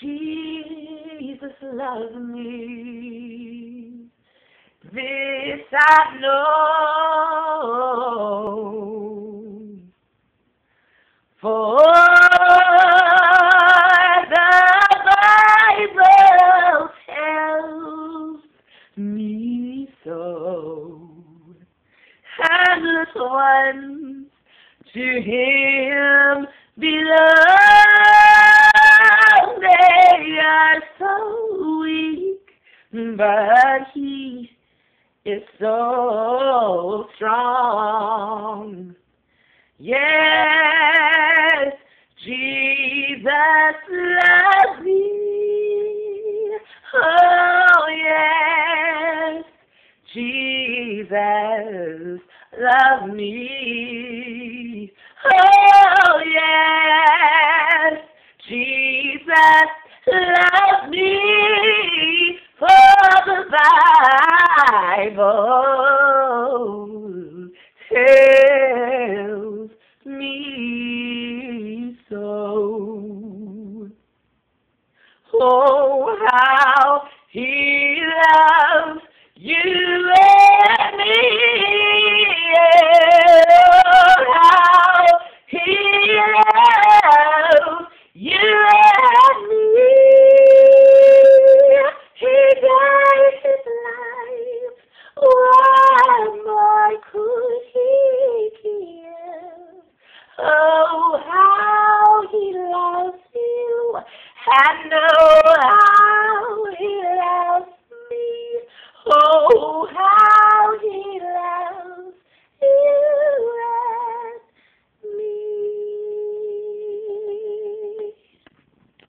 Jesus loves me. This I know. For the Bible tells me so. And the ones to him belong. But he is so strong. Yes, Jesus loves me. Oh, yes, Jesus loves me. Oh, yes, Jesus loves me. Bible tells me so. Oh, how he loves I know oh, how he